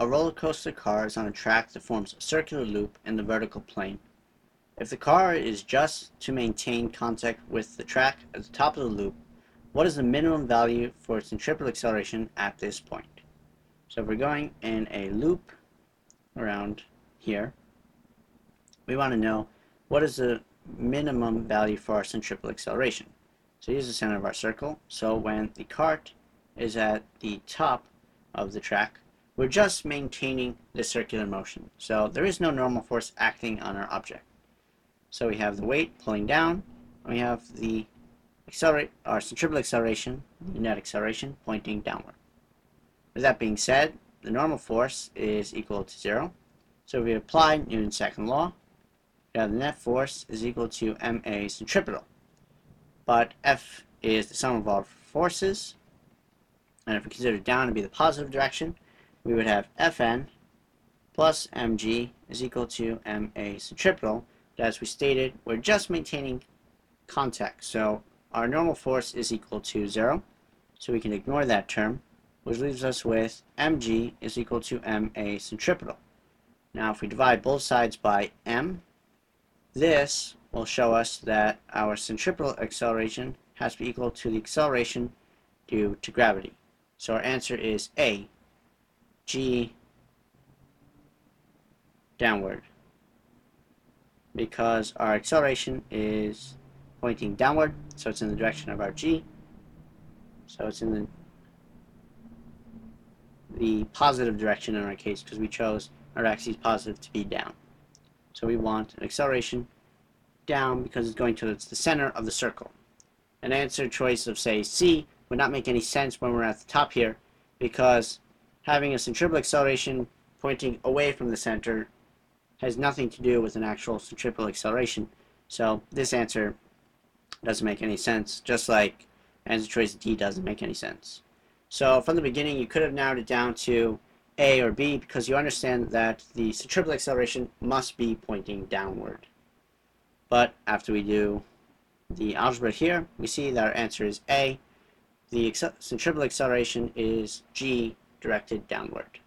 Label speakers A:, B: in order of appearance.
A: A roller coaster car is on a track that forms a circular loop in the vertical plane. If the car is just to maintain contact with the track at the top of the loop, what is the minimum value for its centripetal acceleration at this point? So if we're going in a loop around here, we want to know what is the minimum value for our centripetal acceleration. So here's the center of our circle. So when the cart is at the top of the track, we're just maintaining the circular motion. So there is no normal force acting on our object. So we have the weight pulling down, and we have the accelerate our centripetal acceleration, the net acceleration, pointing downward. With that being said, the normal force is equal to zero. So if we apply Newton's second law, have the net force is equal to ma centripetal. But F is the sum of all forces, and if we consider down to be the positive direction, we would have Fn plus mg is equal to ma centripetal. But as we stated, we're just maintaining contact. So our normal force is equal to 0. So we can ignore that term, which leaves us with mg is equal to ma centripetal. Now if we divide both sides by m, this will show us that our centripetal acceleration has to be equal to the acceleration due to gravity. So our answer is A, G downward. Because our acceleration is pointing downward so it's in the direction of our G. So it's in the the positive direction in our case because we chose our axis positive to be down. So we want an acceleration down because it's going towards the center of the circle. An answer choice of say C would not make any sense when we're at the top here because having a centripetal acceleration pointing away from the center has nothing to do with an actual centripetal acceleration. So this answer doesn't make any sense, just like answer choice D doesn't make any sense. So from the beginning, you could have narrowed it down to A or B because you understand that the centripetal acceleration must be pointing downward. But after we do the algebra here, we see that our answer is A. The centripetal acceleration is G directed downward.